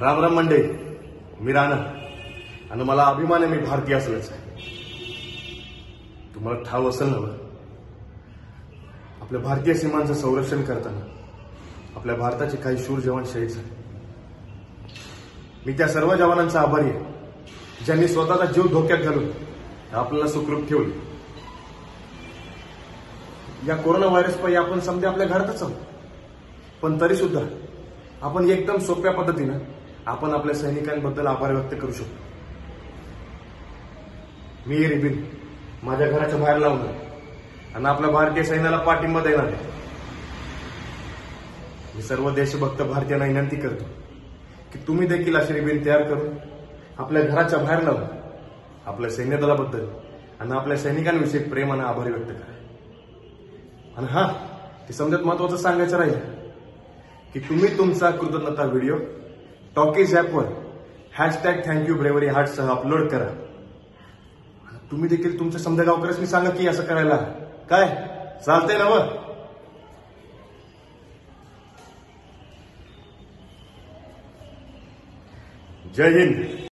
राम राम मंडळी मी राणा. आणि मला अभिमान आहे मी भारतीय असल्याचा तुम्हाला ठाव असेल ना आपल्या भारतीय सीमांचं संरक्षण करताना आपल्या भारताचे काही शूर जवान शहीद झाले. मी त्या सर्व जवानांचा आभारी आहे ज्यांनी स्वतःचा जीव धोक्यात घालून आपल्याला सुखरूप ठेवले. या कोरोना व्हायरस पायी आपण समजा आपल्या घरातच आहोत. पण तरी सुद्धा आपण एकदम सोप्या पद्धतीनं आपण आपल्या सैनिकांबद्दल आभार व्यक्त करू शकतो. मी हे रिबिन माझ्या घराच्या बाहेर लावणार आणि आपल्या भारतीय सैन्याला पाठिंबा देणार आहे. मी सर्व देशभक्त भारतीयांना विनंती करतो की तुम्ही देखील अशी रिबिन तयार करून आपल्या घराच्या बाहेर लावून आपल्या सैन्य दलाबद्दल आणि आपल्या सैनिकांविषयी प्रेम आणि आभार व्यक्त करा. आणि हा ते समजत महत्वाचं सांगायचं राहील की तुम्ही तुमचा कृतज्ञता व्हिडिओ टॉकीज ॲपवर हॅशटॅग थँक्यू ब्रेवरी हार्टसह अपलोड करा. तुम्ही देखील तुमच्या समजा गावकऱ्यांनी सांगा की असं करायला. काय? चालतंय ना व? जय हिंद.